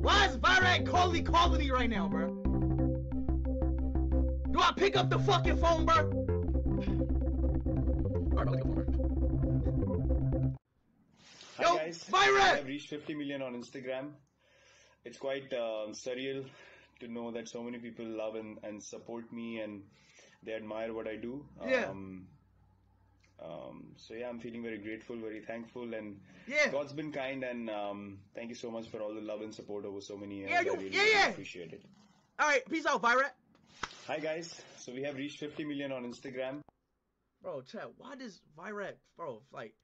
Why is Virat calling calling me right now, bro? Do I pick up the fucking phone, bro? Alright, I'll pick up the phone. Hi Yo, guys, Virat! I've reached 50 million on Instagram. It's quite uh, surreal to know that so many people love and, and support me and they admire what I do. Yeah. Um, um, so yeah, I'm feeling very grateful, very thankful, and Yeah. God's been kind. And um, thank you so much for all the love and support over so many years. Yeah, you- I really, yeah, yeah. appreciate it. Alright, peace out, Virat. Hi guys, so we have reached 50 million on Instagram. Bro, chat, why does Virat, bro, like,